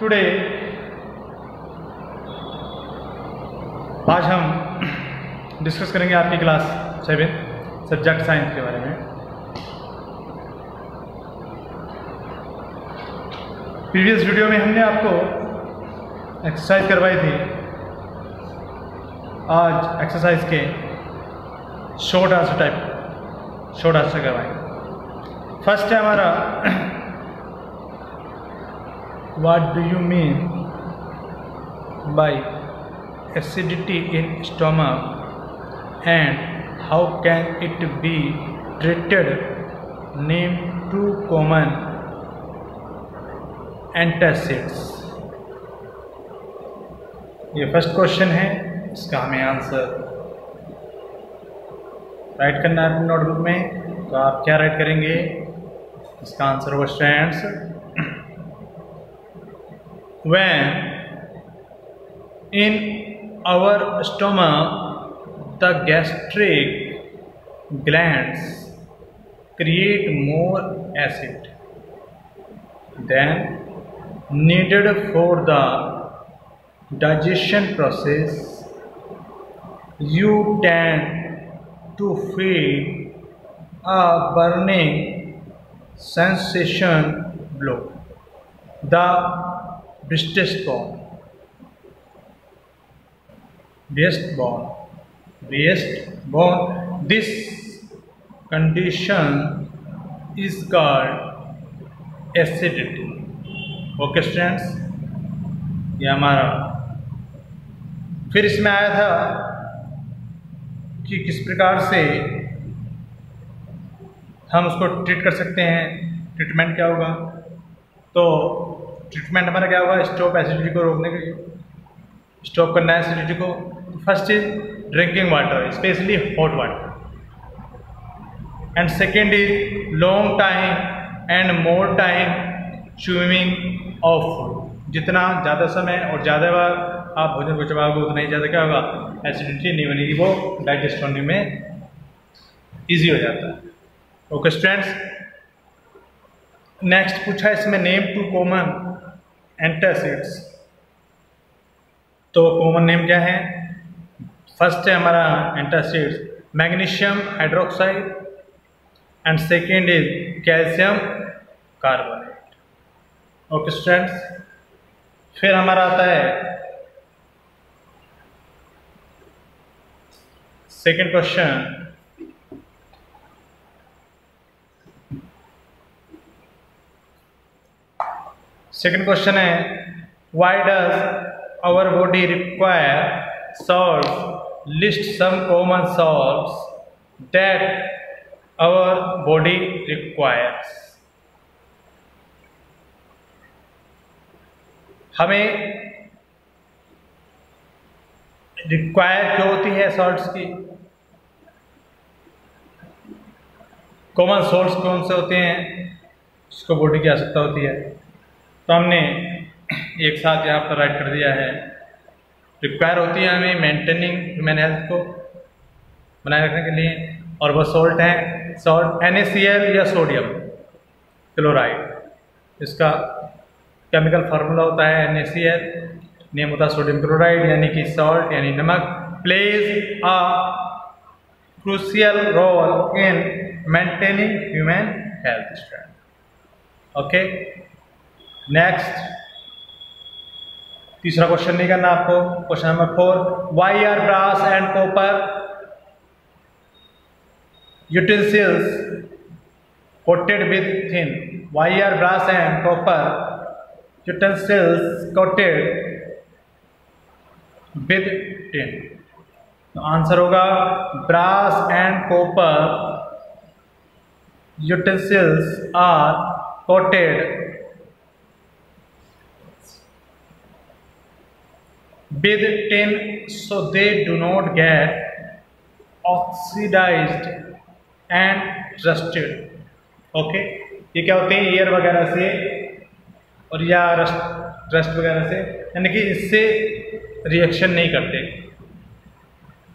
Today आज हम discuss करेंगे आपकी क्लास सेवन सब्जेक्ट साइंस के बारे में। प्रीवियस वीडियो में हमने आपको एक्सरसाइज करवाई थी। आज एक्सरसाइज के short answer type short answer करवाएँगे। फ़र्स्ट है हमारा what do you mean by acidity in stomach and how can it be treated name two common antacids ये फ़र्स्ट क्वेश्चन है इसका हमें आंसर राइट करना है नोटबुक में तो आप क्या राइट करेंगे इसका आंसर होगा students when in our stomach the gastric glands create more acid than needed for the digestion process. You tend to feel a burning sensation below. The बिस्टेस्ट ball best ball best ball this condition is called acidity okay students ये हमारा फिर इसमें आया था कि किस प्रकार से हम उसको ट्रीट कर सकते हैं? ट्रीटमेंट क्या होगा? तो ट्रीटमेंट हमारा क्या होगा? स्टॉप एसिडिटी को रोकने के लिए। स्टॉप करना है एसिडिटी को। First is drinking water specially hot water and second is long time and more time swimming of जितना ज़्यादा समय और ज़्यादा बार आप भोजन को चबाओगे, उतना ही ज़्यादा क्या होगा? एसिडिटी नहीं बनेगी, वो डाइजेस्ट होने में ईजी हो जाता है। ओके स्टूडेंट्स नेक्स्ट पूछा इसमें नेम टू कॉमन एंटासिड्स तो कॉमन नेम क्या है? फ़र्स्ट है हमारा antacids magnesium hydroxide and second is calcium carbonate okay students फिर हमारा आता है सेकेंड क्वेश्चन सेकंड क्वेश्चन है why does our body require salt list some common salt that our body requires हमें रिक्वायर क्यों होती है सॉल्ट्स की? कॉमन सोल्ट कौन से होते हैं? जिसको बॉडी की आवश्यकता होती है। तो हमने एक साथ यहाँ पर राइट कर दिया है। रिक्वायर होती है हमें मेंटेनिंग ह्यूमन हेल्थ को बनाए रखने के लिए। और वह सॉल्ट है सॉल्ट एन या सोडियम क्लोराइड इसका केमिकल फार्मूला होता है एन नेम होता है सोडियम क्लोराइड यानी कि सॉल्ट यानी नमक। Plays a crucial role in maintaining human health okay next तीसरा क्वेश्चन नहीं करना आपको. Question number four why are brass and copper utensils coated with thin why are brass and copper utensils coated with tin तो answer होगा brass and copper utensils are coated with tin so they do not get oxidized and rusted. Okay ये क्या होते हैं? Air वगैरह से और या रस्ट रस्ट वगैरह से, यानी कि इससे रिएक्शन नहीं करते।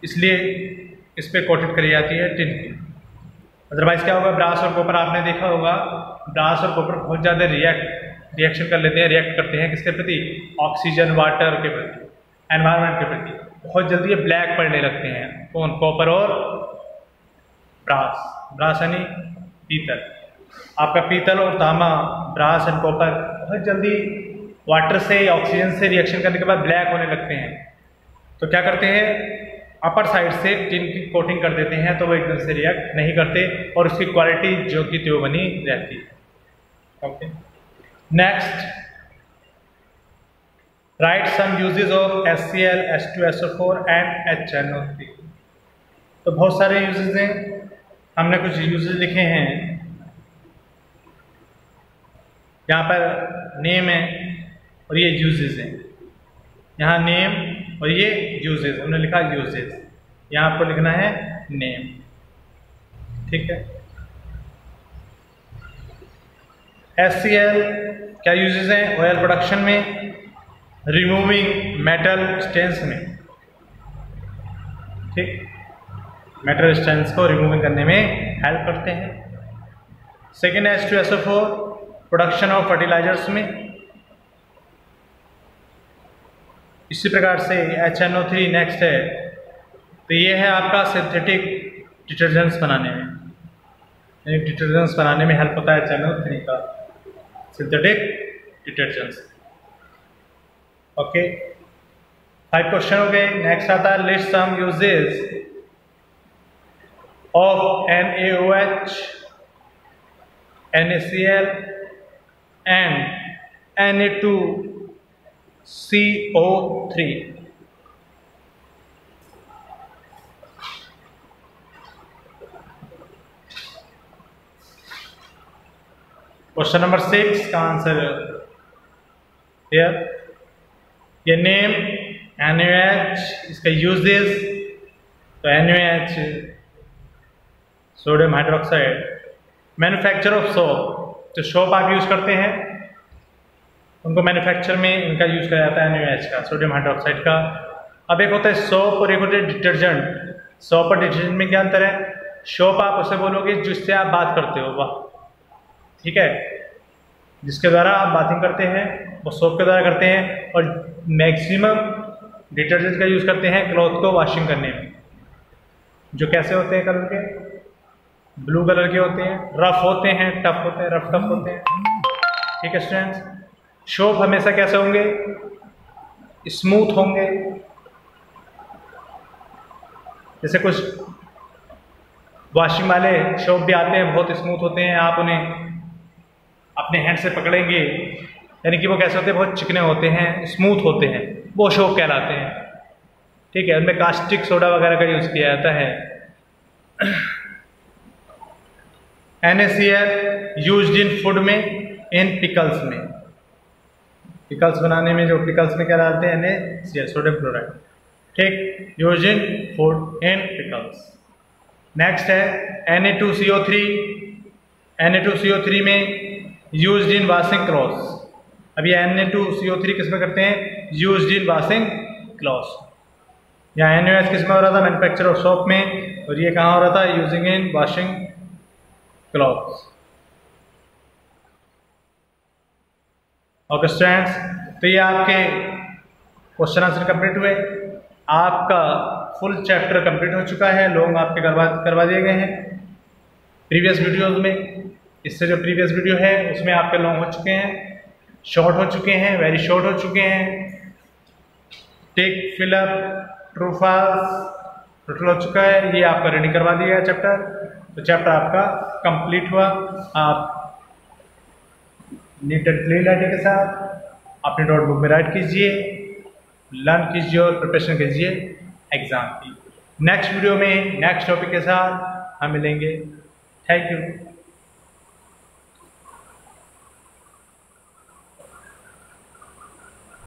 इसलिए इस पर कोटेड करी जाती है टिन की। अदरवाइज़ क्या होगा? ब्रास और कॉपर आपने देखा होगा ब्रास और कॉपर बहुत ज़्यादा रिएक्ट रिएक्शन कर लेते हैं रिएक्ट करते हैं किसके प्रति? ऑक्सीजन वाटर के प्रति। एनवायरनमेंट के प्रति। बहुत जल्दी ये ब्लैक पड़ने लगते हैं। कौन? कॉपर और ब्रास ब्रास यानी पीतल। आपका पीतल और तामा ब्रास एंड कॉपर बहुत जल्दी वाटर से ऑक्सीजन से रिएक्शन करने के बाद ब्लैक होने लगते हैं। तो क्या करते हैं? अपर साइड से टिन की कोटिंग कर देते हैं तो वो एकदम से रिएक्ट नहीं करते और उसकी क्वालिटी जो कि त्यो बनी रहती है। Okay next S O four and H N O three तो बहुत सारे यूजेस हैं। हमने कुछ यूजेस लिखे हैं। यहाँ पर नेम है और ये यूजेस हैं। यहाँ नेम और ये यूजेस हमने लिखा यूजेस यहाँ आपको लिखना है नेम ठीक है? एल क्या यूजेज हैं? ऑयल प्रोडक्शन में। रिमूविंग मेटल स्टेंस में। ठीक? मेटल स्टेंस को रिमूविंग करने में हेल्प करते हैं। Second S two S O four production of fertilisers में। इसी प्रकार से H N O three next है। तो ये है आपका सिंथेटिक डिटर्जेंट्स बनाने में। डिटर्जेंट्स बनाने में हेल्प होता है एच एन ओ थ्री का। Synthetic detergents okay five question हो गए नेक्स्ट आता है list some uses of N H N A C L and N A two C O three question number six का answer here ये name H इसका uses तो H sodium hydroxide manufacture of soap जो soap आप use करते हैं, उनको manufacture में इनका यूज़ किया जाता है एन का सोडियम हाइड्रोक्साइड का। अब एक होता है सोप और एक होता है डिटर्जेंट सोप और डिटर्जेंट में क्या अंतर है? सोप आप उसे बोलोगे जिससे आप बात करते हो, वाह। ठीक है? जिसके द्वारा आप बाथिंग करते हैं, वो सोप के द्वारा करते हैं, और मैक्सिमम डिटर्जेंट का यूज़ करते हैं क्लॉथ को वॉशिंग करने में। जो कैसे होते हैं कलर के? ब्लू कलर के होते हैं, रफ होते हैं, टफ होते हैं, रफ टफ होते हैं। ठीक है स्टूडेंट्स शोप हमेशा कैसे होंगे? स्मूथ होंगे। जैसे कुछ वॉशिंग वाले शोप भी आते हैं, बहुत स्मूथ होते हैं। आप उन्हें अपने हैंड से पकड़ेंगे यानी कि वो कैसे होते हैं? बहुत चिकने होते हैं स्मूथ होते हैं वो शोप कहलाते हैं। ठीक है, उनमें कास्टिक सोडा वगैरह का यूज़ किया जाता है। एन यूज़ इन फ़ूड में इन पिकल्स में। पिकल्स बनाने में जो पिकल्स में क्या डालते हैं एन सोडियम क्लोराइड ठीक use in food and pickles next है N A two C O three N A two C O three में यूज़ इन वाशिंग क्लॉथ अभी N A two C O three किसमें करते हैं? Use in washing cloth यहाँ N S किसमें हो रहा था? मैन्युफैक्चर ऑफ़ शॉप में। और ये कहाँ हो रहा था? Using in washing clothes okay students तो ये आपके क्वेश्चन आंसर कंप्लीट हुए। आपका फुल चैप्टर कंप्लीट हो चुका है। लोग आपके करवा करवा दिए गए हैं प्रीवियस वीडियोस में। इससे जो प्रीवियस वीडियो है, उसमें आपके लॉन्ग हो चुके हैं। शॉर्ट हो चुके हैं वेरी शॉर्ट हो चुके हैं. टेक फिलअप ट्रूफास टोटल हो चुका है. ये आपका रेडी करवा दिया गया चैप्टर तो चैप्टर आपका कंप्लीट हुआ. आप नीट एंड क्लीन राइटिंग के साथ अपने नोटबुक में राइट कीजिए. लर्न कीजिए और प्रिपरेशन कीजिए. एग्ज़ाम की. नेक्स्ट वीडियो में नेक्स्ट टॉपिक के साथ हम मिलेंगे. Thank you